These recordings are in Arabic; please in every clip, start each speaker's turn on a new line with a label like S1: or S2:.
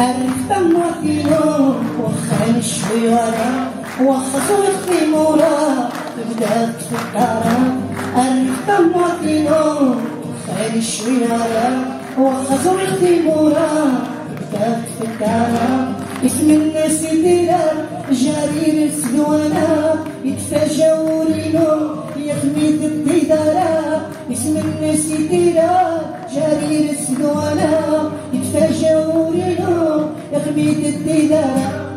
S1: الرفة موكينو وخا نشوي ورا وخا صوتي مورا تبدا تفكر الرفة موكينو وخا نشوي ورا وخا صوتي مورا تبدا تفكر اسم الناس ديرا جاري السدوانا يتفاجئوا لينو يخميد الديدارا اسم الناس ديرا جاري يتفاجئوا لينو يخميد الديدارا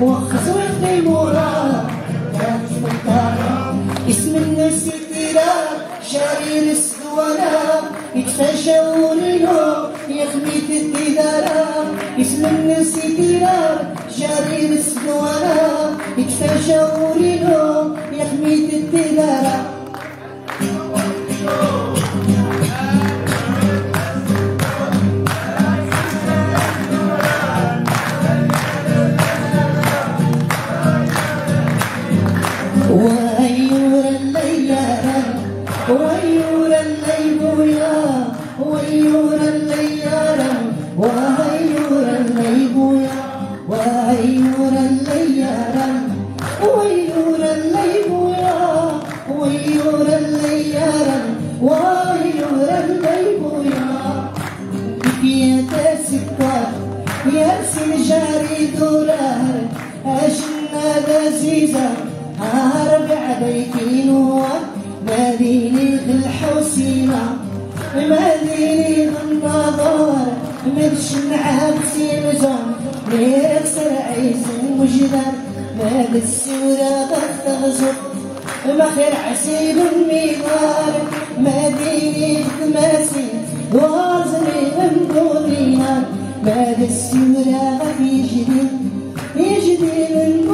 S1: وخزوتني مورا اسم الناس كتيرا شاري السدوانا يتفاجئوا لينو يخميت الديدارا اسم الناس كتيرا جاري السدوانا يتفاجئوا لينو يخميت الديدارا ويور الليالة ويور الليبويا ويور الليالة ويور الليبويا ويور الليالة دولار أجنة لذيذة هرب عليك نور مديني الحسينة مديني النظر مدش نعبسي مزون يكسر عيس وجدان ماد السورة غثغزر ما خير عسيب الميدار مديني التماسي وازني من دورينا ماد السورة في جديد يجدي من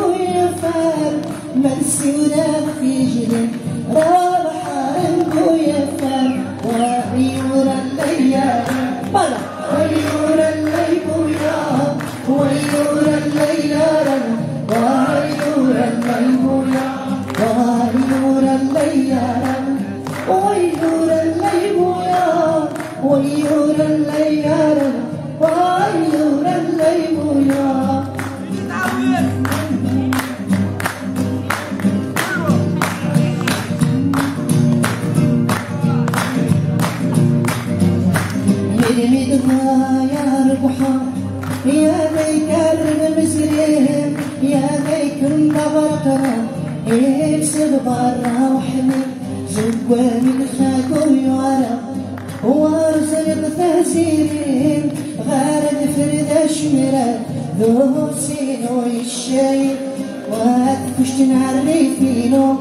S1: يرمدها يا ربحا يا ذيك المسرين يا ذيك المبرقرة يكسب برا وحمي زقوا من خاكو يعرى وارزق تهزيرين غارد فرد شمرة. ذو سين ويشايل وهدفش نعري فينو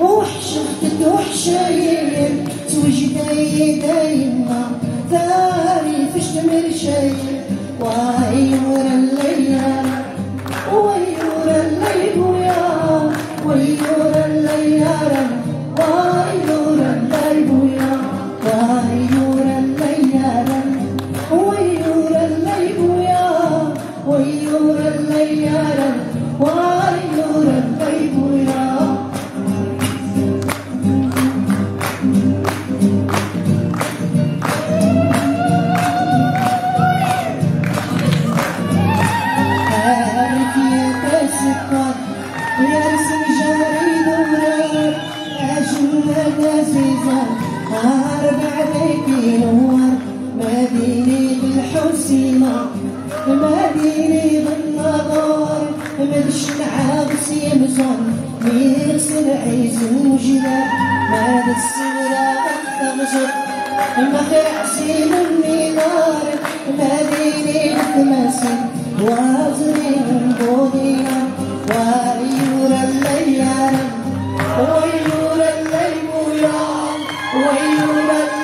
S1: وحش يمزن ميرسل عيز وجدة ماد السورة تغزر ما خير عسين النار مديني التماسي وازري من بودينا ويور الليل ويور الليل ويور الليل